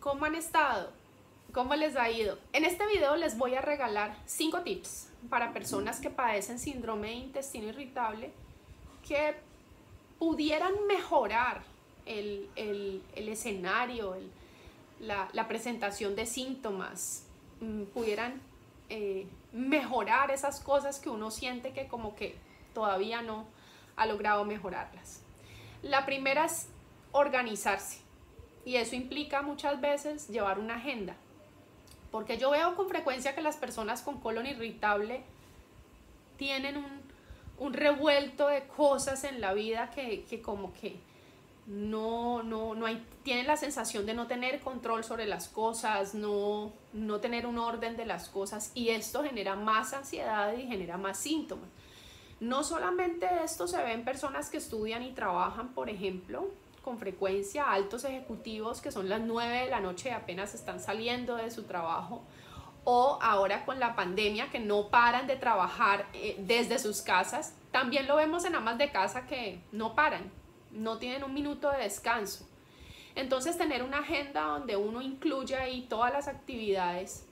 ¿Cómo han estado? ¿Cómo les ha ido? En este video les voy a regalar 5 tips para personas que padecen síndrome de intestino irritable que pudieran mejorar el, escenario, la, presentación de síntomas, mm, pudieran eh, mejorar esas cosas que uno siente que como que todavía no ha logrado mejorarlas. La primera es organizarse y eso implica muchas veces llevar una agenda. Porque yo veo con frecuencia que las personas con colon irritable tienen un, revuelto de cosas en la vida que, como que no, no, no hay, tienen la sensación de no tener control sobre las cosas, no, no tener un orden de las cosas y esto genera más ansiedad y genera más síntomas. No solamente esto se ve en personas que estudian y trabajan, por ejemplo, con frecuencia altos ejecutivos que son las 9 de la noche y apenas están saliendo de su trabajo o ahora con la pandemia que no paran de trabajar eh, desde sus casas. También lo vemos en amas de casa que no paran, no tienen un minuto de descanso. Entonces tener una agenda donde uno incluye ahí todas las actividades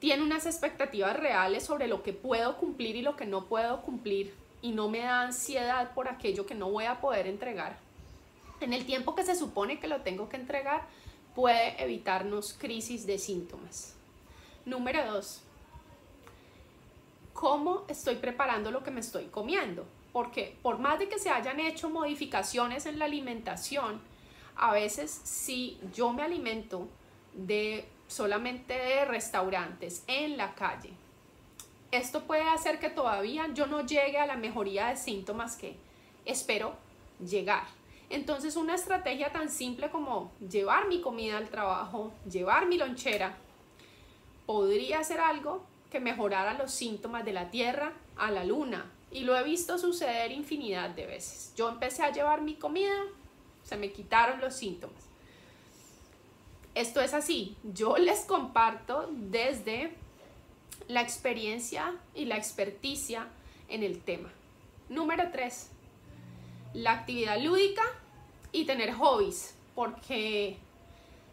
tiene unas expectativas reales sobre lo que puedo cumplir y lo que no puedo cumplir y no me da ansiedad por aquello que no voy a poder entregar, en el tiempo que se supone que lo tengo que entregar, puede evitarnos crisis de síntomas. Número dos, ¿cómo estoy preparando lo que me estoy comiendo? Porque por más de que se hayan hecho modificaciones en la alimentación, a veces si yo me alimento de solamente de restaurantes en la calle, esto puede hacer que todavía yo no llegue a la mejoría de síntomas que espero llegar. Entonces una estrategia tan simple como llevar mi comida al trabajo, llevar mi lonchera, podría ser algo que mejorara los síntomas de la Tierra a la Luna. Y lo he visto suceder infinidad de veces. Yo empecé a llevar mi comida, se me quitaron los síntomas. Esto es así. Yo les comparto desde la experiencia y la experticia en el tema. Número 3. La actividad lúdica y tener hobbies, porque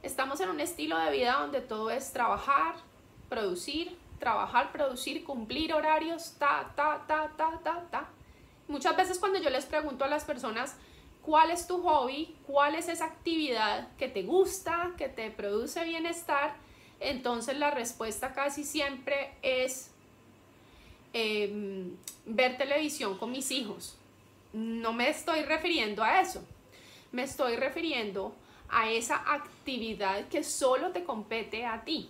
estamos en un estilo de vida donde todo es trabajar, producir, trabajar, producir, cumplir horarios, ta, ta, ta, ta, ta, ta. Muchas veces cuando yo les pregunto a las personas, ¿cuál es tu hobby? ¿Cuál es esa actividad que te gusta, que te produce bienestar? Entonces la respuesta casi siempre es em, ver televisión con mis hijos. No me estoy refiriendo a eso, me estoy refiriendo a esa actividad que solo te compete a ti.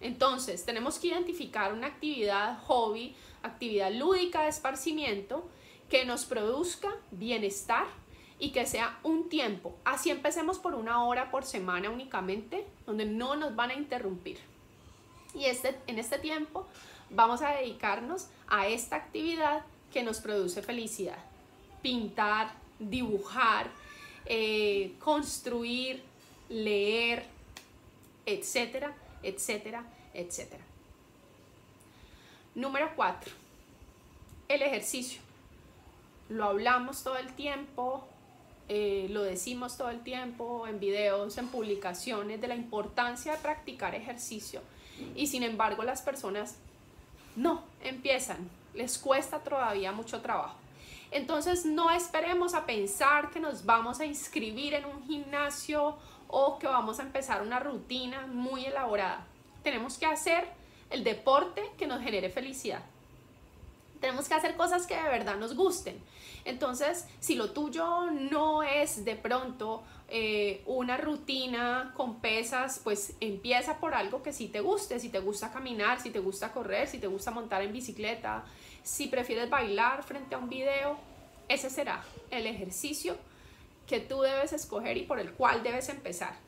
Entonces, tenemos que identificar una actividad hobby, actividad lúdica de esparcimiento que nos produzca bienestar y que sea un tiempo. Así empecemos por una hora por semana únicamente, donde no nos van a interrumpir. Y este, en este tiempo vamos a dedicarnos a esta actividad que nos produce felicidad. Pintar, dibujar, eh, construir, leer, etcétera, etcétera, etcétera. Número 4. El ejercicio. Lo hablamos todo el tiempo, eh, lo decimos todo el tiempo en videos, en publicaciones, de la importancia de practicar ejercicio y sin embargo las personas no empiezan, les cuesta todavía mucho trabajo. Entonces no esperemos a pensar que nos vamos a inscribir en un gimnasio o que vamos a empezar una rutina muy elaborada. Tenemos que hacer el deporte que nos genere felicidad. Tenemos que hacer cosas que de verdad nos gusten. Entonces, si lo tuyo no es de pronto eh, una rutina con pesas, pues empieza por algo que sí te guste. Si te gusta caminar, si te gusta correr, si te gusta montar en bicicleta, si prefieres bailar frente a un video, ese será el ejercicio que tú debes escoger y por el cual debes empezar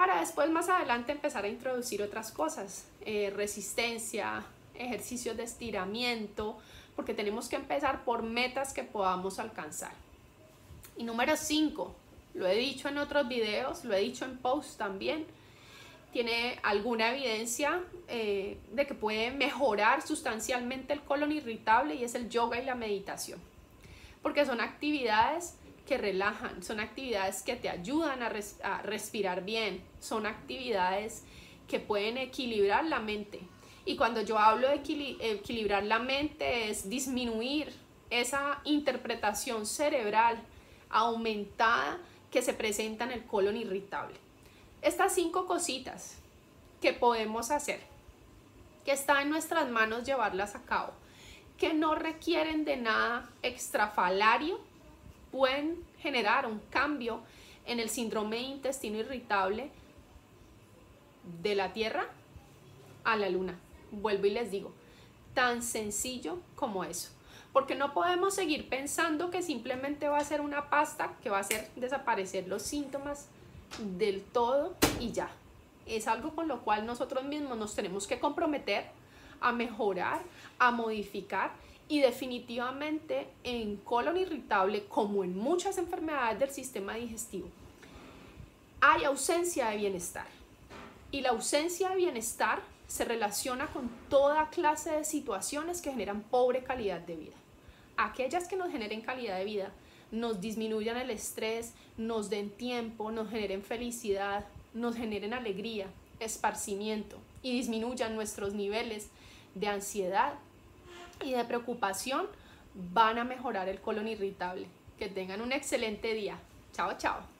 para después más adelante empezar a introducir otras cosas, eh, resistencia, ejercicios de estiramiento, porque tenemos que empezar por metas que podamos alcanzar. Y número 5, lo he dicho en otros videos, lo he dicho en posts también, tiene alguna evidencia eh, de que puede mejorar sustancialmente el colon irritable y es el yoga y la meditación. Porque son actividades que relajan, son actividades que te ayudan a, a respirar bien, son actividades que pueden equilibrar la mente. Y cuando yo hablo de equilibrar la mente es disminuir esa interpretación cerebral aumentada que se presenta en el colon irritable. Estas cinco cositas que podemos hacer, que está en nuestras manos llevarlas a cabo, que no requieren de nada extrafalario, pueden generar un cambio en el síndrome de intestino irritable de la Tierra a la Luna. Vuelvo y les digo, tan sencillo como eso. Porque no podemos seguir pensando que simplemente va a ser una pasta que va a hacer desaparecer los síntomas del todo y ya. Es algo con lo cual nosotros mismos nos tenemos que comprometer a mejorar, a modificar y definitivamente en colon irritable, como en muchas enfermedades del sistema digestivo, hay ausencia de bienestar. Y la ausencia de bienestar se relaciona con toda clase de situaciones que generan pobre calidad de vida. Aquellas que nos generen calidad de vida, nos disminuyan el estrés, nos den tiempo, nos generen felicidad, nos generen alegría, esparcimiento y disminuyan nuestros niveles de ansiedad y de preocupación, van a mejorar el colon irritable. Que tengan un excelente día. Chao, chao.